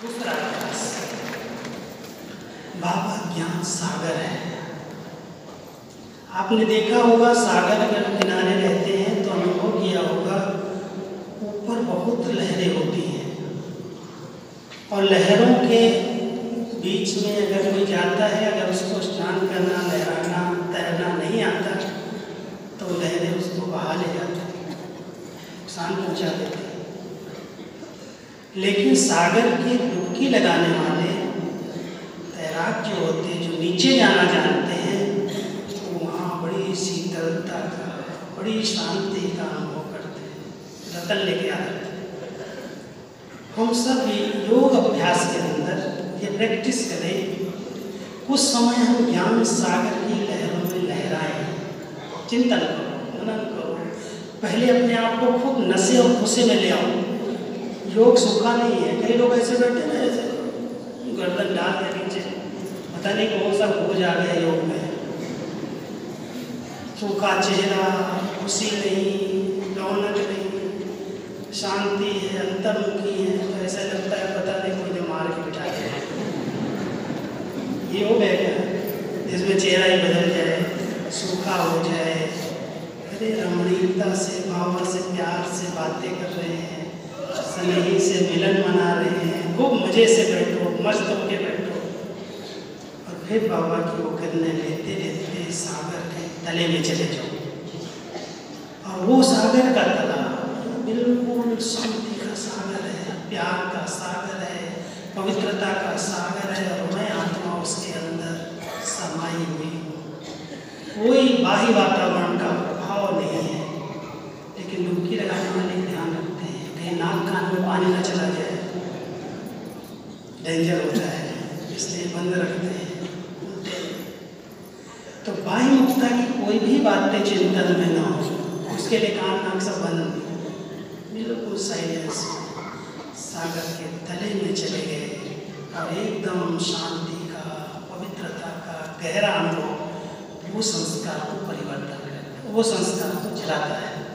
दूसरा बाबा ज्ञान सागर है। आपने देखा होगा, सागर अगर किनारे रहते हैं तो अनुभव किया होगा, ऊपर बहुत लहरें होती हैं। और लहरों के बीच में अगर कोई जाता है, अगर उसको स्नान करना, लहराना, तैरना नहीं आता तो लहरें उसको बहा ले जाती नुकसान पहुँचा देती लेकिन सागर की डुबकी लगाने वाले तैराक जो होते हैं, जो नीचे जाना जानते हैं तो वहाँ बड़ी शीतलता का, बड़ी शांति का अनुभव करते हैं। रतन लेके आ जाते हैं। हम सब योग अभ्यास के अंदर ये प्रैक्टिस करें। कुछ समय हम ज्ञान सागर की लहरों में लहराएँ। चिंतन करो, मनन करो। पहले अपने आप को खूब नशे और खुशे में ले आओ। योग सूखा नहीं है। कई लोग ऐसे बैठे ना, ऐसे गर्दन डाल के नीचे। पता नहीं कौन सा बोझ आ गया योग में। सूखा चेहरा, खुशी नहीं रौनक नहीं, शांति है, अंतर्मुखी है तो ऐसा लगता है पता नहीं कोई मार के बिठा दिया योग है क्या? जिसमें चेहरा ही बदल जाए, सूखा हो जाए। अरे रमणीयता से भाव से, प्यार से बातें कर रहे हैं। स्नेही से मिलन मना रहे हैं। खूब मज़े से बैठो, मस्त होके बैठो। और फिर बाबा की वो करने लेते लेते सागर के तले में चले जाओ। और वो सागर का तला बिल्कुल शांति का सागर है, प्यार का सागर है, पवित्रता का सागर है। और मैं आत्मा उसके अंदर समाई हुई हूँ। कोई बाह्य वातावरण का प्रभाव नहीं है लेकिन डुबकी लगाने वाले ध्यान रखते हैं कहीं नाक कान में पानी ना चला जाए डेंजर होता है, इसलिए बंद रखते हैं तो बाह्य मुक्ता की कोई भी बातें चिंतन में ना हो, उसके लिए कान नाक सब बंद। बिल्कुल साइलेंस सागर के तले में चले गए। और एकदम शांति का, पवित्रता का, गहरा अनुभव, वो संस्कार को परिवर्तन करता है, वो संस्कार को चलाता है।